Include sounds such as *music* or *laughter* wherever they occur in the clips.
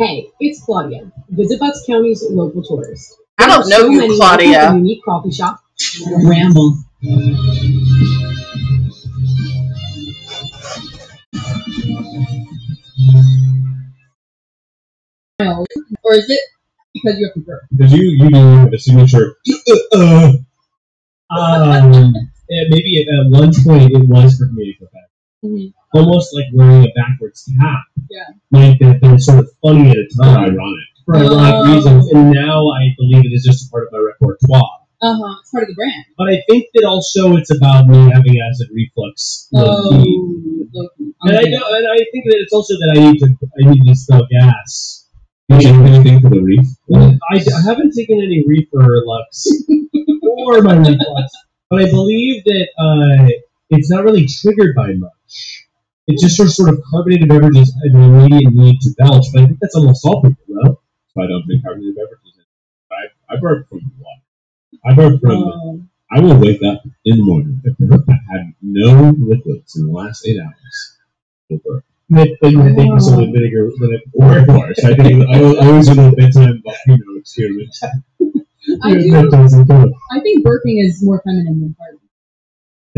Hey, it's Claudia. Visit Bucks County's local tourist. I don't know you, many Claudia. local and unique coffee shop. Ramble. Or is it because you have to burp? Because you you do have a signature. Uh, um, yeah, maybe at, at one point it was for comedic effect. Mhm. Almost like wearing a backwards cap. Yeah. Might have been sort of funny at a time ironic. for a ironic Oh. reasons, and now I believe it is just a part of my repertoire. Uh huh. It's part of the brand. But I think that also it's about me having acid reflux. Oh, low-key. And I know, and I think that it's also that I need to I need to spell gas. You take anything for the reef? I, I haven't taken any reefer lux *laughs* or my reflux, but I believe that uh, it's not really triggered by much. It's just sort of, sort of carbonated beverages have an immediate need to belch, but I think that's almost all people, no? So I don't drink carbonated beverages. I, I burp from water. I burp from. Um, I will wake up in the morning. If I had no liquids in the last eight hours, I will burp. But but you think some of the vinegar, vinegar Or of course, I think I, I always do a bedtime volcano *laughs* experiment. I do. that doesn't do it. I think burping is more feminine than farting.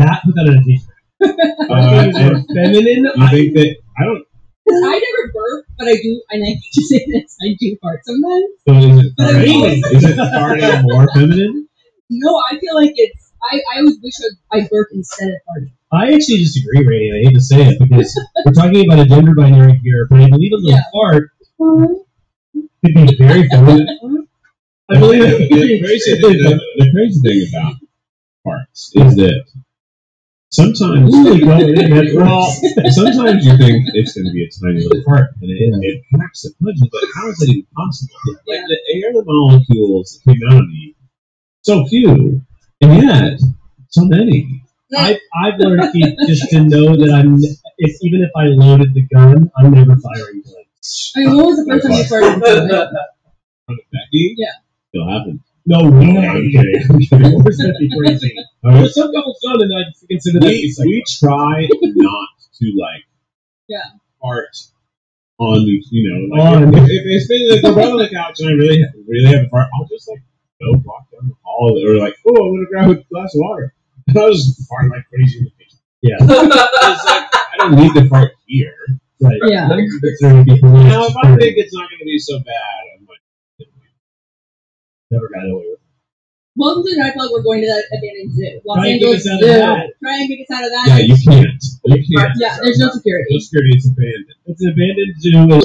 That put that on a t-shirt. Uh, I and feminine. you think that I don't? Because I never burp, but I do, and I hate to say this, I do fart sometimes. So is it But I farting? Is it farting more feminine? No, I feel like it's. I, I always wish I, I burp instead of farting. I actually disagree, Rainy. I hate to say it because we're talking about a gender binary here, but I believe a little Yeah. fart could be very feminine. I believe the, it the crazy thing, the, the crazy thing about farts is that sometimes, well, sometimes you think it's going to be a tiny little part, and it, it packs a punch. But how is that even possible? Like the air, the molecules that came out of me, so few, and yet so many. I, I've learned to just to know that I'm, if, even if I loaded the gun, I'm never firing blanks. I mean, what was the first time you farted? before? From Becky, Yeah. still happened. No, No, way. I'm kidding. I'm kidding. Of course that'd be crazy. All right. Some couples don't, and I consider that to be we, we try not to like Yeah. fart on the you know like On. if, if it's been like we're on the couch and I really really have a fart I'll just like go walk down the hall or like oh I'm gonna grab a glass of water and I'll just fart like crazy in the kitchen Yeah. *laughs* it's like I don't need to fart here Right. Yeah. It's very people who now if I think it's not gonna be so bad I'm like never got away with. Welcome to the I feel like we're going to that abandoned zoo. Los Try and get us out of Zoo. that. Try and get us out of that. yeah you can't you can't Yeah, there's no security. no security it's abandoned It's an abandoned zoo.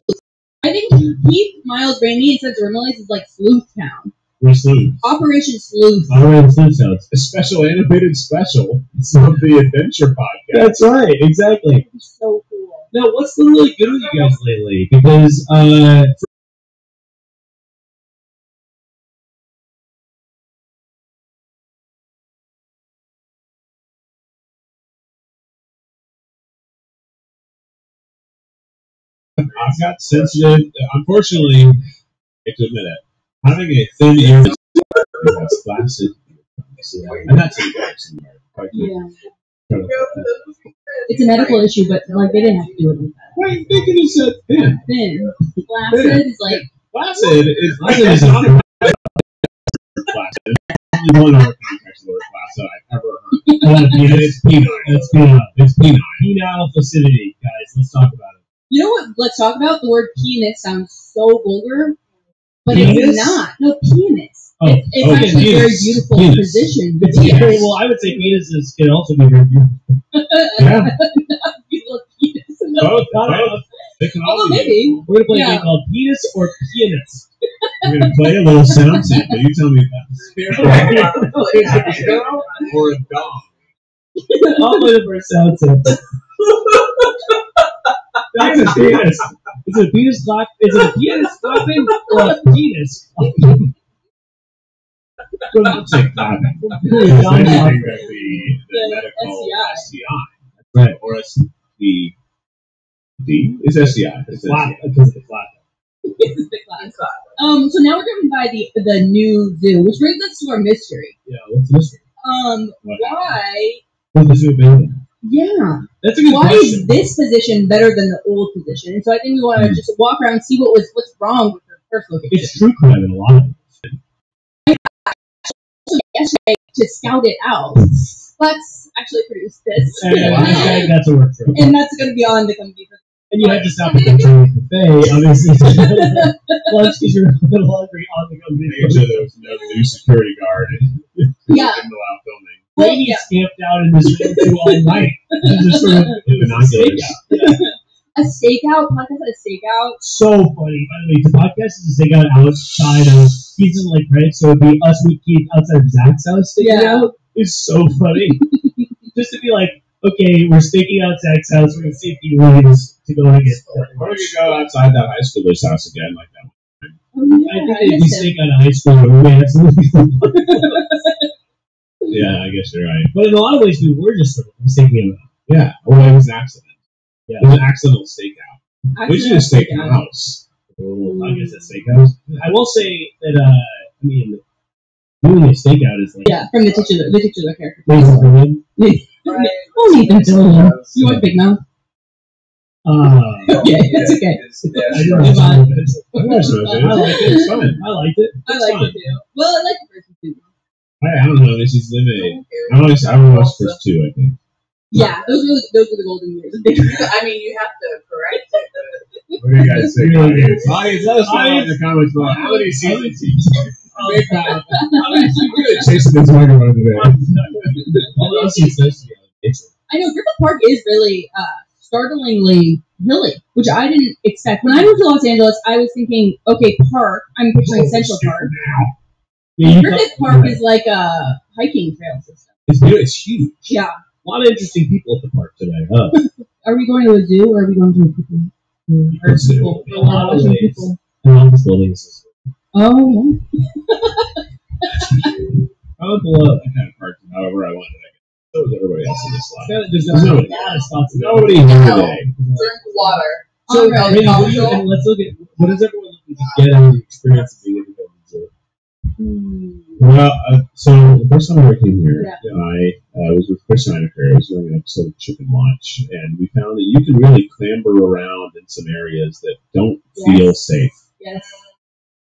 I think Keith Miles Brandy and Spencer Remilase is like Sleuth Town. we're sleuth Operation Sleuth. Already sleep sounds. a special animated special it's on the adventure podcast That's right. Exactly. It's so cool. Now, what's been really good with you guys lately? Because uh, I've got sensitive. Unfortunately, I have to admit it. Having a thin ear has flaccid. And that's embarrassing. Yeah. It's a medical issue, but like they didn't have to do it with that. Wait, they could have said thin. Thin. Flaccid is like Flaccid is Flaccid that's is not a *laughs* flaccid. It's only one other context of the word flaccid I've ever heard. *laughs* it's penile. that's penile. It's penile. Penile flaccidity, guys. Let's talk about it. You know what? Let's talk about the word penis. Sounds so vulgar, but Penis? it's not. No penis. Oh, It's, it's okay, actually a very beautiful Penis. position. It's Yes. very- well, I would say penises can also be very beautiful. *laughs* Yeah. Beautiful penis. Both. Both. They can Although be. maybe. We're gonna play a game called penis or pianist. *laughs* We're gonna play a little sound sample. You tell me if that's *laughs* or a dog. I'll play the first sound sample. That's a penis. Is it a penis clap? Is it a penis clapping or a penis clapping? I'll take that. Really It's dumb. anything that the, the The medical STI. STI. Right. Or S the D is STI. It's Flat STI. because it's flat. It's a big class. Um, so now we're driven by the the new zoo, which brings us to our mystery. Yeah, what's the mystery? Um, What why? What's the zoo abandoned? Yeah. That's a good Why question. is this position better than the old position? And so I think we want to Hmm. just walk around and see what was what's wrong with the first location. It's true crime in a lot of ways. yesterday to scout it out. Let's actually produce this. And Wow. I that's a work for And that's going to be on the company. And you had to stop at the Chinese buffet, obviously. *laughs* Lunch because you're a little *laughs* hungry on the company. Making sure there was no new security guard Yeah. didn't allow filming. Well, Lady yeah. camped out in this room too all night. Just sort of it was a stakeout. A stakeout, podcast at a stakeout. So funny. By the way, the podcast is a stakeout outside of Keith's and like right, so it'd be us with Keith outside of Zach's house staking Yeah. out. It's so funny. *laughs* just to be like, okay, we're staking out Zach's house, we're gonna see if he leaves to go and get Or you go outside that high schooler's house again, like that. Oh, I yeah, think if you stake out a high schooler, we may have some Yeah, I guess you're right. But in a lot of ways, we were just sort of staking out. Yeah, well, it was an accident. Yeah. It was an accidental stakeout. Actually, We should have staked yeah. a house. I guess at steakhouse. I will say that, uh, I mean, doing a stakeout is like, Yeah, from the titular, the titular character. Nathan Fillion. Oh, Nathan Fillion. You want Big Mouth? Uh, *laughs* Okay, that's okay. I do like it. I watched those. I liked it. It's fun. I liked it. I like it too. Well, I like the first one too. I, I don't know. This is limited. I only I only watched the first two. I think. Yeah, those were those were the golden years. *laughs* I mean, you have to correct it. What do you guys think? Really? Audience, audience, let us know in the comments below. How many seasons? Big Mouth. How many seasons? We're gonna chase this microphone today. All else is associated. I know Griffith Park is really uh, startlingly hilly, which I didn't expect. When I moved to Los Angeles, I was thinking, okay, park. I'm picturing Central Park. Yeah, you Griffith thought- Park right. is like a hiking trail system. It's new. It's huge. Yeah. a lot of interesting people at the park today. Huh? *laughs* Are we going to a zoo or are we going to a picnic? Or Zoo. A lot of ways. people. I love this building. It's Oh, *laughs* I would love. I kind of parked however I wanted. I guess. So was everybody else in this lot. There's There's no nobody. lot of spots. Nobody here today. Drink water. So, All right, maybe Tom, what you- let's look at what is everyone looking to get out of the experience of being Hmm. Well, uh, so the first time I came here, Yeah. I uh, was with Chris Heinecker. I was doing an episode of Chicken Watch, and we found that you can really clamber around in some areas that don't feel safe. yes.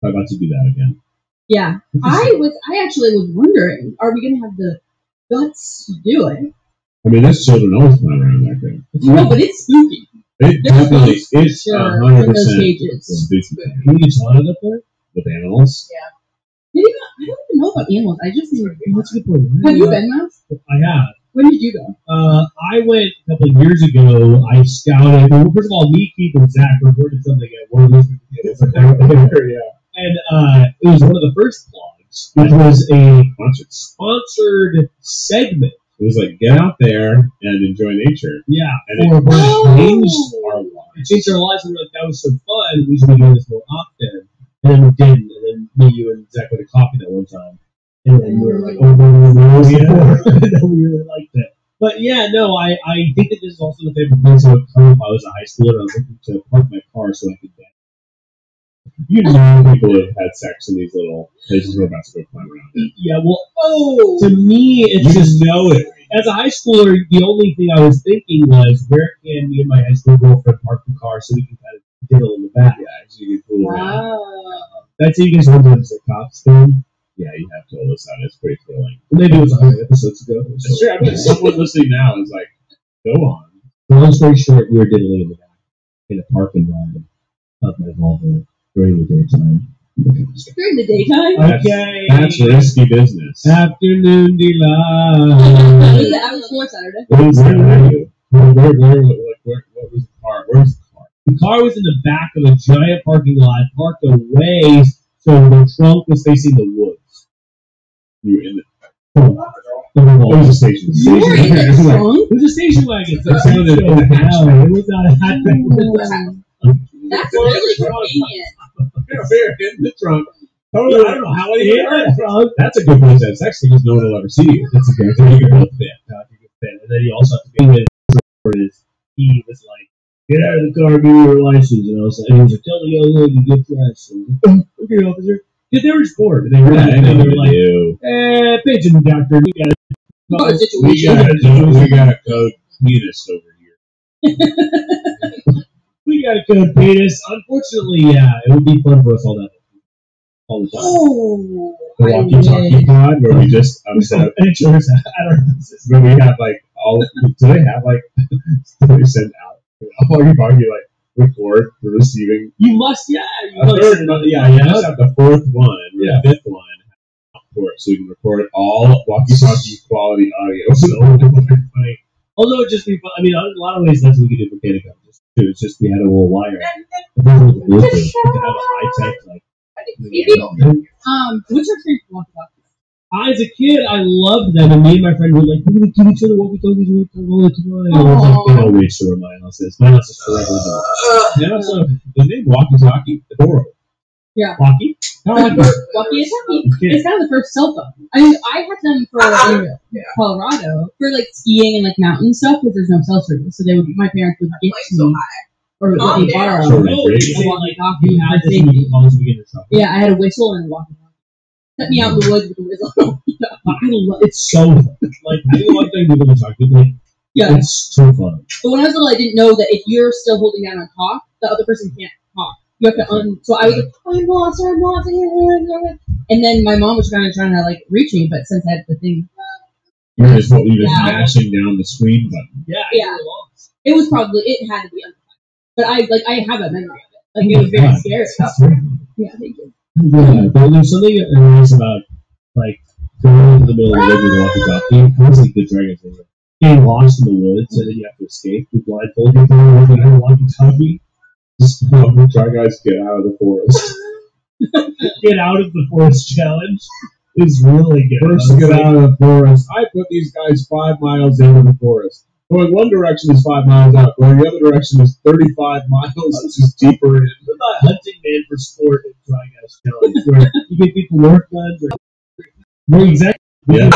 I'm about to do that again. Yeah. I was. I actually was wondering, are we going to have the guts to do it? I mean, there's children always playing around back there. No, but it's spooky. It There's definitely it's Sure, a in hundred those percent cages. spooky Can you get up there? with animals. Maybe not, I don't even know about animals. I just think. That's a good point. Have you been, Mouse? I have. When did you go? Uh, I went a couple of years ago. I scouted. Well, first of all, me, Keith, and Zach recorded something at one of these yeah, and uh, it was one of the first vlogs, which was a concerts. sponsored segment. It was like get out there and enjoy nature, Yeah, and it Oh. changed games. our It lives. changed our lives. and We were like, that was so fun. We should be doing this more often. And then we didn't. Me, you, and Zach went to coffee that one time. And then we were like, oh, no, no, no, yeah. and *laughs* we really liked it. But yeah, no, I, I think that this is also the favorite place I would come if I was a high schooler and I was looking to park my car so I could get. You know, people have had sex in these little places we're about to go climb around. in. Yeah, well, Oh. to me, You it's just know it. as a high schooler, the only thing I was thinking was, where can me and my high school girlfriend park the car so we can kind of diddle in the back? Yeah, so you can fool around. Wow. That's how you guys went to the cops thing. Yeah, you have told us that. It's pretty thrilling. Maybe it was 100 episodes ago. So. Sure, I mean, someone listening now is like, go on. Long story short, we were diddling in the back in a parking lot of my Volvo during the daytime. During the daytime? That's- Okay. That's risky business. Afternoon *laughs* Was delight. it out before Saturday? What is that? How do you- Where, where, where, where, was the car? Where's the car? The car was in the back of a giant parking lot, parked away, so the trunk was facing the woods. You were in the. The It was a station. You were in the trunk? It was a station wagon. So It sounded it was like a hatchback. It was not a hatchback. That's really convenient. We're in the trunk. Totally, I don't know how many Yeah, yeah. trunk. That's a good place to have sex because no one will ever see you. That's a good thing. You can both fit. God, you could fit. And then he also had to be with he was like, get out of the car, give me your license. And I was like, he was like, tell the young lady to get dressed. And I was like, okay, officer. Yeah, they were bored. And they were, Yeah, and they were like, do. eh, pigeon doctor, we got a We situation. got a code. We got a code. penis over here. *laughs* We got a good penis. Unfortunately, yeah, it would be fun for us all that all the time. Oh, The walkie-talkie pod where we just um, set up, And it shows at our houses. where we have like all. Do they have like? *laughs* do they send out a walkie-talkie like record for receiving? You must, yeah, you A must. third, no, yeah, you must have the fourth one, Yeah. the fifth one, for it, so we can record all walkie-talkie quality audio. So funny. Although it just be fun. I mean, in a lot of ways, that's what we could do for Canada. Just too. It's just we had a little wire. If it was Bluetooth, we could have a high tech like. Um, what's your favorite walkie-talkie? I, as a kid, I loved them, and me and my friend were like, we're gonna give each other what we talkies all the time. And it was like, they don't reach to where my house is. My house is forever. ago. Ugh. And also, the name walkie-talkie, adorable. Walkie? Walkie is talkie. Okay. It's kind of the first cell phone. I mean, I had them for Uh-uh. in Colorado for like skiing and like mountain stuff because there's no cell service. So they would, my parents would gift Like so me high. or Calm oh, let me down. borrow Sure, a like You had this you college to get in trouble. Yeah, I had a whistle and a walkie-talkie. Set me out in the woods with a whistle. I love *laughs* it's so fun. Like I don't like people to talk to like yeah. it's so fun. But when I was little, I didn't know that if you're still holding down on talk, the other person can't talk. You have to un. So I was like, I'm lost, I'm lost, and then my mom was kind of trying to like reach me, but since I had the thing, You're just, you're just Yeah. mashing down the screen button. Yeah, Yeah. lost. it was probably it had to be undefined. But I like I have a memory of it. Like it was very scary. Yeah, thank you. Yeah, but there's something nice about like going into the middle of the woods with a walkie-talkie. It feels like the dragon thing. Getting lost in the woods and then you have to escape with blindfold people with a walkie-talkie. Just um, try guys get out of the forest. *laughs* Get out of the forest challenge is really good. First get out of the forest. I put these guys five miles into the forest. Going one direction is five miles out. Going the other direction is 35 miles, which is deeper in. What about hunting man for sport in Try Guys challenge where you get people work guns or Well, exactly. Yeah.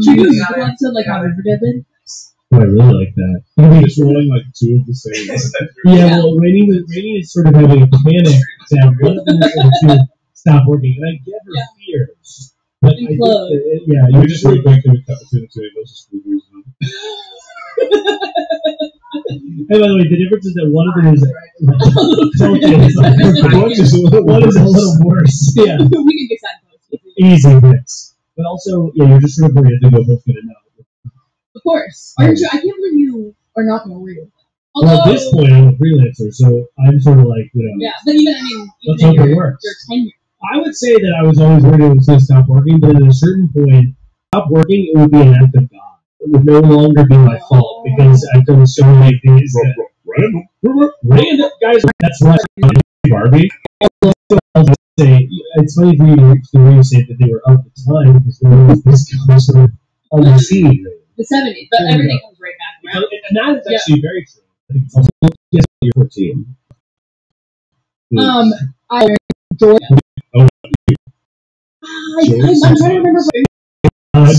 Should we do another episode like how Riverdale did? Oh, I really like that. Just rolling like two of the same. *laughs* Yeah, well, Rainy, was- Rainy is sort of having a panic to have one of the two stop working, and I get her Yeah. fears. But I think Implode. that it- yeah, You you just just really quick to the cut to the two. Those are screws. And by the way, the difference is that one of them is tilted. *laughs* One is a little one is a worse. Yeah, *laughs* we can fix that easy fix. But also, yeah, you're just sort of worried that they're both going to know. Of course. Aren't you? I can't believe you are not going to worry. about that. Well, at this point, I'm a freelancer, so I'm sort of like, you know, yeah, but even I mean, Let's even hope it works. your tenure. I would say that I was always worried it was to stop working, but at a certain point, stop working, it would be an act of God. It would no longer be my fault because I've done so many things that Random. random guys. That's right. Barbie. I'll just say it's funny for you to to hear you say that they were of the time because there was this kind of sort of on the seventies, but There everything comes right back around. And that is Yeah. actually very true. I think it's also yes, you're 14. Um, I George. Oh. I, I'm, I'm trying to remember. Uh,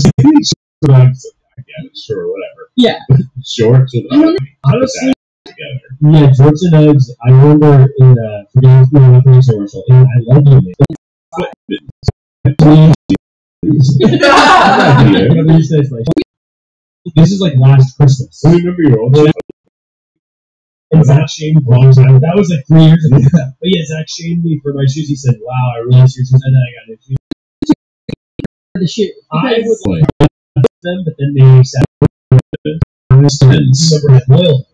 I get. Sure, whatever. Yeah. *laughs* Shorts with I honestly, together. yeah, Jorts and Uggs. I remember in uh, forgetting you know, nothing commercial, and I love you, man. *laughs* *laughs* Please. This is like last Christmas. I remember your old shit. And Zach shamed me. That was like three years ago. But yeah, Zach shamed me for my shoes. He said, "Wow, I really seriously said that I got new shoes." the shoe. I would like them, but then they said, Sense. "Remember, I boiled."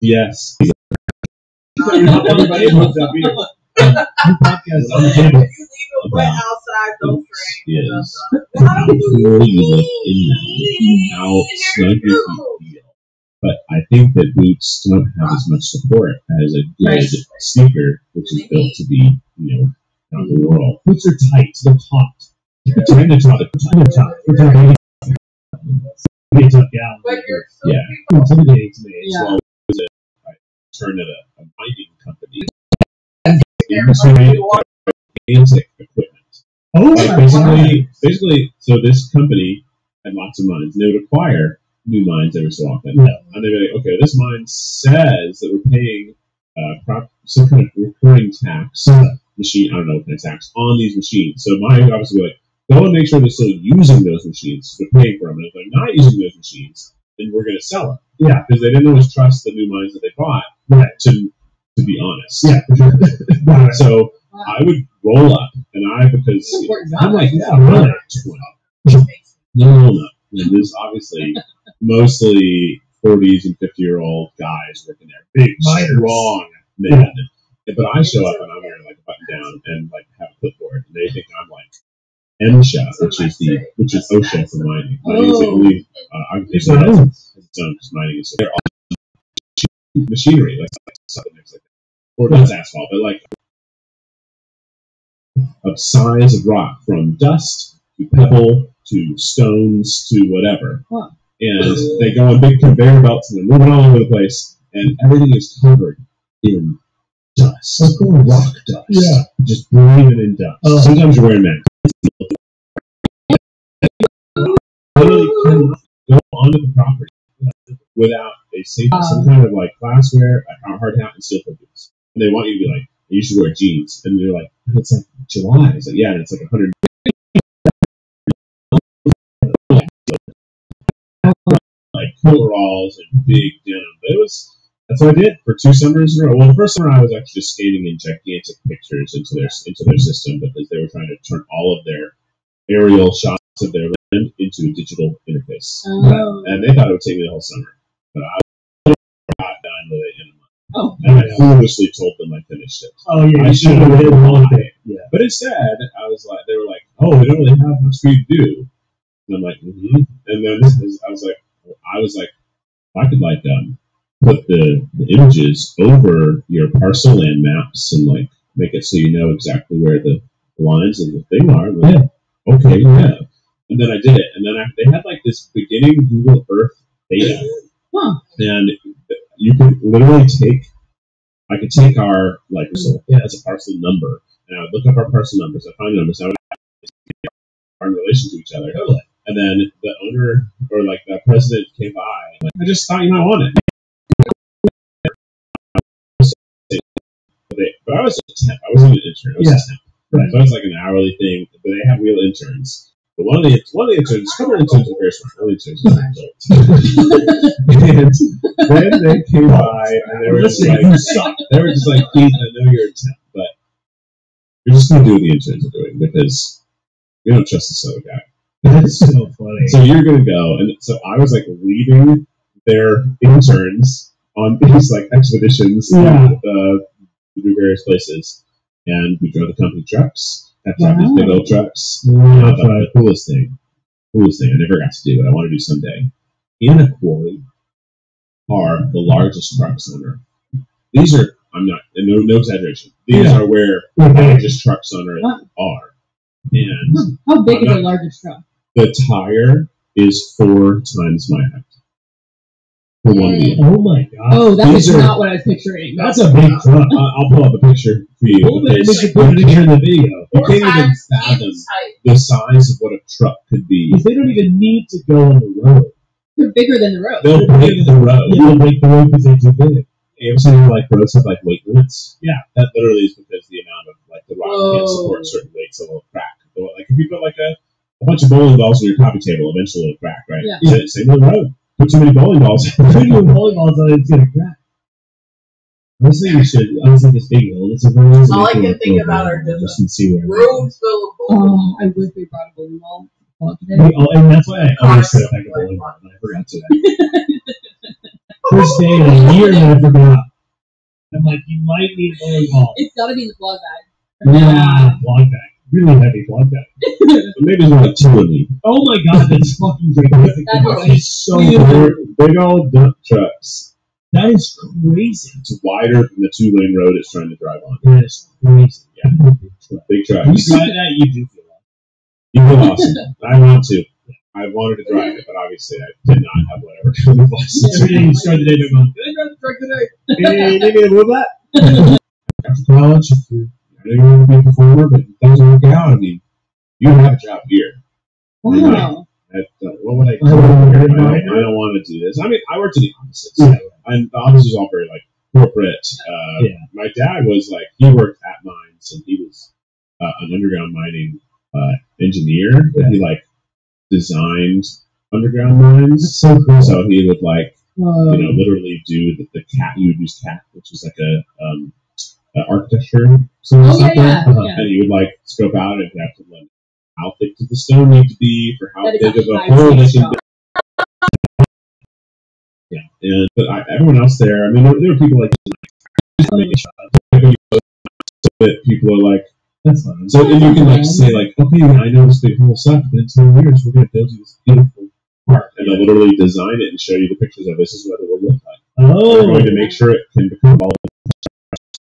Yes. *laughs* Everybody *laughs* wants that beer. *laughs* Podcast on the table. If you leave it wet outside, don't train. Yes. Why do you How you look in them, how snug your feet feel. But I think that boots don't have as much support as a good Right. sneaker, which is built to be, you know, out the world. Boots are tight. They're taut. They're trying to talk. They're taut. They're taut. Be a tough gal. But you're so Yeah. intimidating to me. Yeah. Well, it was a, I turned at a, a mining company Everybody into you gigantic equipment. Oh Like basically, basically, so this company had lots of mines. And they would acquire new mines every so often. Yeah. And they'd be like, okay, this mine says that we're paying uh, crop some kind of recurring tax machine. I don't know what kind of tax on these machines. So my is to be like, go and make sure they're still using those machines. They're paying for them. And if they're not using those machines, then we're going to sell them. Yeah. because they didn't always trust the new mines that they bought. Right. To to be honest. Yeah, for sure. *laughs* So I would roll up, and I because I'm like Yeah, really. twenty. No, no. And there's obviously *laughs* mostly 40s and 50 year old guys working there. Big, strong men. But I show up and I'm wearing like a button down and like have a clipboard, and they think I'm like MSHA, which is the which is OSHA for mining. Mining is the Oh. only uh, occupation that has its own because mining is they're all machinery, like something like that, or not asphalt, but like of size of rock from dust to pebble to stones to whatever. Huh. And they go on big conveyor belts and they're moving all over the place, and everything is covered in dust. Of course. Rock dust. Yeah. Just breathing in dust. Oh. Sometimes you're wearing masks. Literally cannot go onto the property without a safety, some uh-huh. kind of like glassware, a hard hat, and steel toe boots. And they want you to be like, you should wear jeans. And they're like, oh, it's like July. It's like, yeah, and it's like 100 like coveralls and big denim. But it was that's what I did for two summers in a row. Well, the first summer I was actually just scanning in gigantic pictures into their into their system because they were trying to turn all of their aerial shots of their land into a digital interface, Oh. and they thought it would take me the whole summer, but I got done with it in a month. Oh. And I foolishly told them I finished it. Oh yeah, I should should have have hit hit one one day. day. Yeah. But instead, I was like, they were like, "Oh, we don't really have much for you to do." And I'm like, mm-hmm. and then this is, I was like, I was like, I could like um put the, the images over your parcel land maps and like make it so you know exactly where the lines of the thing are. I'm like, Okay, yeah. And then I did it, and then I, they had like this beginning Google Earth beta, Huh. and you could literally take. I could take our like parcel Yeah. as a parcel number, and I would look up our parcel numbers, I find numbers, I would are in relation to each other. Totally. And then the owner or like the president came by. Like, I just thought you might want it. But, they, but I was a temp. I wasn't an intern. I was Yeah. a temp. So it was like an hourly thing. But they have real interns. But one of the one of the interns, couple of interns were very smart. One of the interns was *laughs* and then they came by and they were just like, you suck. they were just like, Keith, I know you're a temp, but you're just gonna do what the interns are doing because we don't trust this other guy. That's so funny. So you're gonna go, and so I was like leading their interns on these like expeditions Yeah. to, uh, to various places, and we drove the company trucks. I drive these big old trucks. And I thought the coolest thing, coolest thing I never got to do, but I want to do someday. In a quarry are the largest trucks on Earth. These are I'm not no no exaggeration. These Yeah. are where the Okay. largest trucks on Earth Wow. are, and How big I'm is not- the largest truck? the tire is four times my height for one wheel. Oh my god. Oh, that These is are- not what I was picturing. That's a big truck. I- I'll pull up a picture for you. Hold it, because we put a picture in the video. You can't even fathom the size of what a truck could be. Because they don't even need to go on the road. They're bigger than the road. They'll break the road. Yeah, they'll make the road because they're too big. You ever seen like roads have like weight limits? Yeah. That literally is because the amount of like the rock can't support certain weights, so it'll crack. So, like if you put like a, a bunch of bowling balls on your coffee table, eventually it'll crack, right? Yeah. Same, same with the road. Put too many bowling balls. If you're doing volleyballs on it, it's gonna crack. Honestly, we should. Honestly, this big hill. It's a very easy All I can think about are just just and see where. Roads full of bull. Oh, I wish we brought a bowling ball. Ball. We, oh, and that's why I always set up like a bowling ball, and I forgot to. *laughs* First day in a year that I forgot. I'm like, you might need a bowling ball. It's got to be in the vlog bag. Yeah, vlog bag. Really heavy vlog *laughs* bag. Maybe there's like two of me. Oh my god, that's fucking gigantic. That That is so huge. weird. Big old dump trucks. That is crazy. It's wider than the two lane road it's trying to drive on. That is crazy. Yeah. Big When you trucks. drive that, you do feel that. You feel *laughs* awesome. I want to. I wanted to drive it, but obviously I did not have whatever kind of license. Every day you start the day, they're going, Can I drive the truck today? Hey, you need me to move that? After college, if you're, I know you want to be a performer, but it doesn't work out. I mean, you have a job here. Wow. At, uh, what would I do? I I don't don't. I don't want to do this. I mean, I worked in the offices. Yeah. And the office is all very like corporate. Uh, Yeah. My dad was like he worked at mines and he was uh, an underground mining uh, engineer. But he like designed underground mines. so cool. So he would like Whoa. you know literally do the, the CAD. You would use CAD, which is like a um, uh, architecture of Oh, yeah, yeah, Uh-huh. yeah. And he would like scope out and have to like how thick does the stone need to be for how That big of a hole they can yeah, and but I, everyone else there, I mean, there, there were people like just make a shot. Like, when you go, so that people are like, That's fine. so and you can like say like, okay, I know this big hole sucked, but in ten years we're gonna build you this beautiful park, and they'll literally design it and show you the pictures of this is what it will look like. Oh, They're going to make sure it can become all.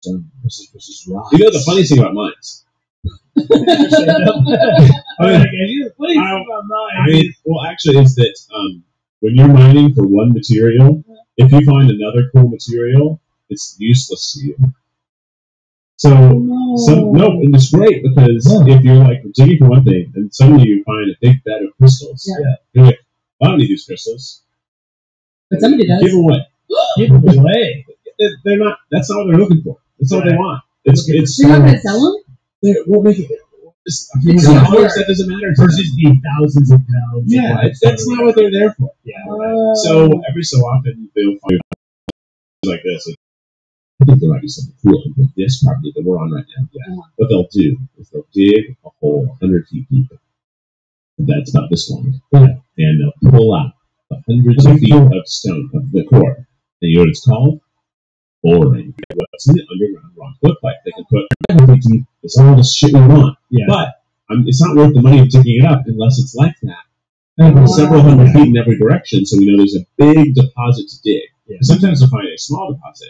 Stone versus versus rock. You know the funny thing about mines. *laughs* I mean, like, you- what do you I- think about mine? I mean, well, actually, is that um, when you're mining for one material, if you find another cool material, it's useless to you. So No. Some, no, and it's great because Yeah. if you're like digging for one thing and suddenly you find a big bed of crystals, Yeah. you're like, I don't need these crystals. But somebody does. Give them away. *gasps* Give away. They're- They're not. That's not what they're looking for. That's all they want. It's it's. So you're not gonna sell them? They won't make it. It's, a It's hundred not dollars, that doesn't matter. Versus the thousands of pounds. Yeah, white it's, that's not what they're there for. Yeah. Uh, So every so often they'll find like this. and I think there might be something cool in this property that we're on right now. Yeah. Uh-huh. What they'll do is they'll dig a hole 100 feet deep. That's about this long. Yeah. And they'll pull out the hundreds of feet of stone of the core. And you know what it's called? Boring. What's in the underground rock look like? They can put 100 feet deep. It's all the shit we want. Yeah. But um, it's not worth the money of digging it up unless it's like that. And Wow. several hundred feet in every direction, so we know there's a big deposit to dig. Yeah. Sometimes we'll find a small deposit,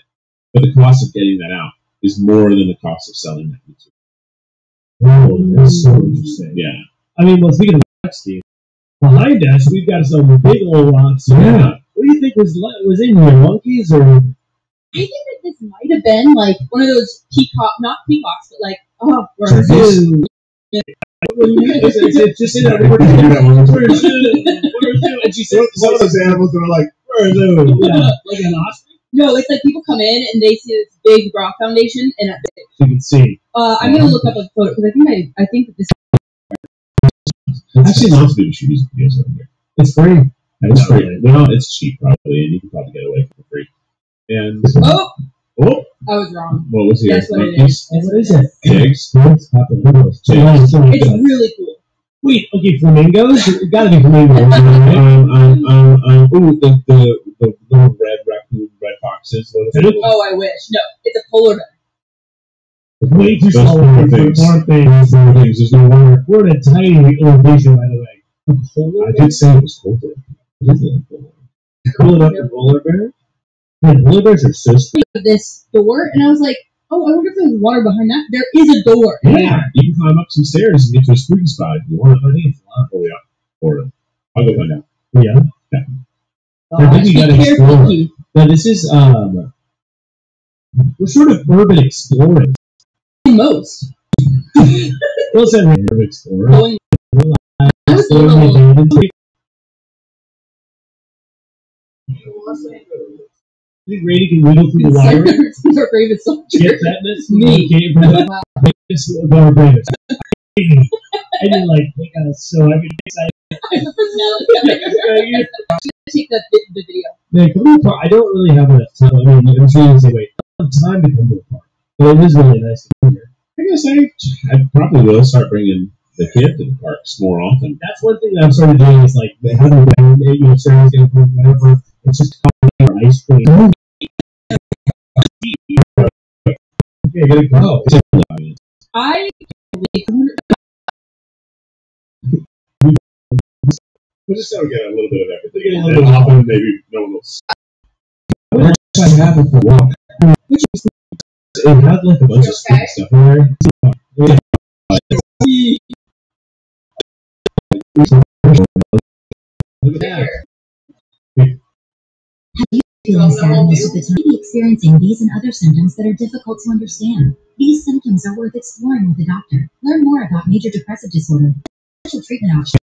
but the cost of getting that out is more than the cost of selling that material. Oh, that's so interesting. Yeah. I mean, well, speaking of rocks, Steve, behind us we've got some big old rocks. Yeah. What do you think was was in here? Monkeys or I think that this might have been like one of those peacock, not peacocks, but like oh, it's, it's, it's just in that zoo. *laughs* And she said, Some of those animals that are like, yeah, like an ostrich. No, it's like people come in and they see this big rock foundation, and uh, You can see. uh, I'm gonna look up a photo because I think I, I think that this. I've seen lots of people shoot music videos over here. It's free. It's Not free. really. Well, it's cheap probably, and you can probably get away for free. And Oh, oh, I was wrong. what was here? That's what it Monkeys, is. And what is it? pigs. What's happening? It's really cool. Wait, okay, flamingos? It gotta be flamingos. um, um, um, um, um, ooh, the, the, the little red raccoon, red foxes. What is it? Oh, I wish. No, it's a polar bear. Way too small poor for things. more things. Poor things. There's no wonder. We're in a tiny location, by the way. A polar I did say it was colder. It is a little colder. Cool enough for polar bear? Man, polar bears are. This door, and I was like, oh, I wonder if there's water behind that. There is a door. Yeah, you can climb up some stairs and get to a spooky spot if you want. I think it's a lot. Oh, yeah. Florida. I'll go find out. Yeah. I think you gotta careful, explore. Keith. Now, this is, um, we're sort of urban exploring. Most. *laughs* We'll say we're urban exploring. Going. I was Exploring the little. abandoned street. You think Brady can wiggle through the wire? *laughs* Your favorite soldier. Get tetanus? Me. Came from the Wow. Vegas with our Vegas. And you're like, they got us so I mean, excited. *laughs* I have a personality. Take the, the video. Coming to park, I don't really have enough time. I mean, I'm sure you say, wait, I don't have time to come to the park. But it is really nice to come here. I guess I, I probably will start bringing the kid to the parks more often. That's one thing that I've started doing is like, they have a maybe you know, Sarah's gonna put whatever. It's just coffee or ice cream. Oh. Okay, gotta go. I We'll just gotta get a little bit of everything. Get a And little then bit of often maybe no one will. I have it for a walk. which is It had like a bunch of stupid stuff in there. Feeling sad most of the time may be experiencing these and other symptoms that are difficult to understand. These symptoms are worth exploring with a doctor. Learn more about major depressive disorder. Special treatment options.